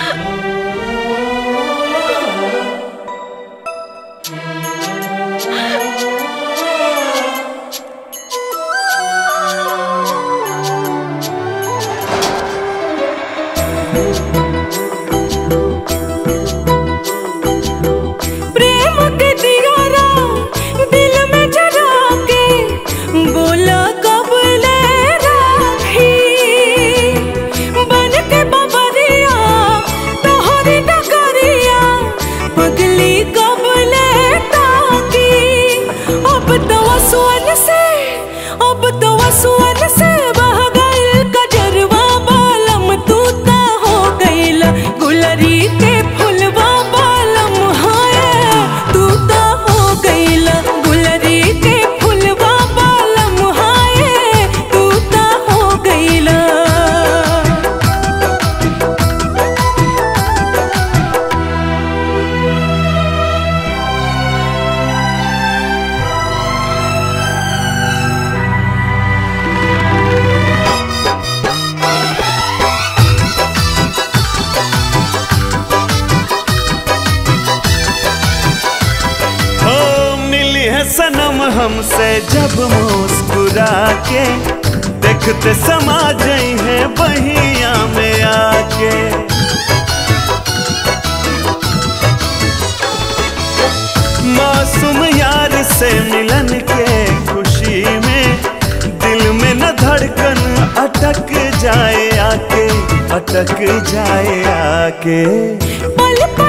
아! सनम हमसे जब मुस्कुरा के देखते समा जाए है बहिया में आके। मासूम यार से मिलन के खुशी में, दिल में न धड़कन अटक जाए आके, अटक जाए आके। पल पल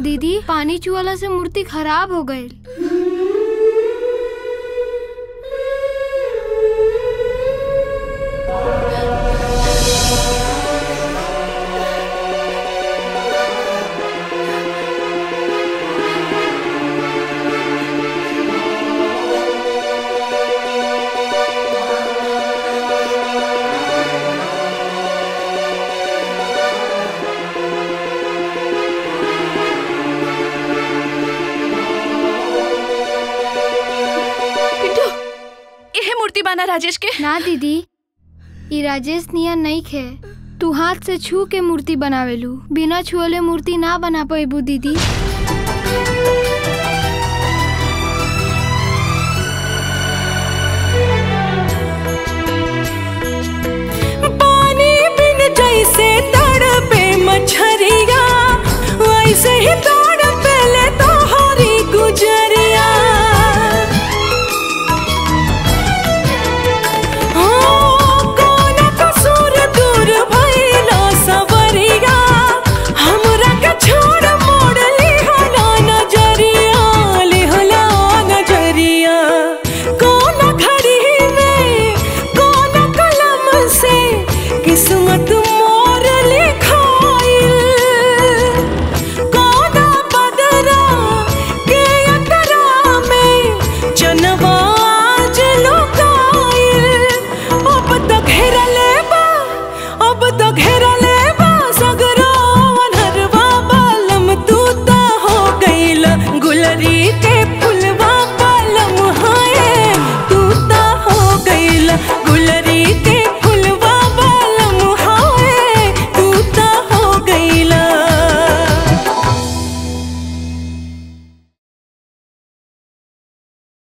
दीदी पानी चुवाला से मूर्ति खराब हो गई। आना राजेश के? ना, दीदी। ई राजेश नियन नहीं खे तू हाथ से छू के मूर्ति बनावेलू बिना छुअले मूर्ति ना बना पेबू दीदी।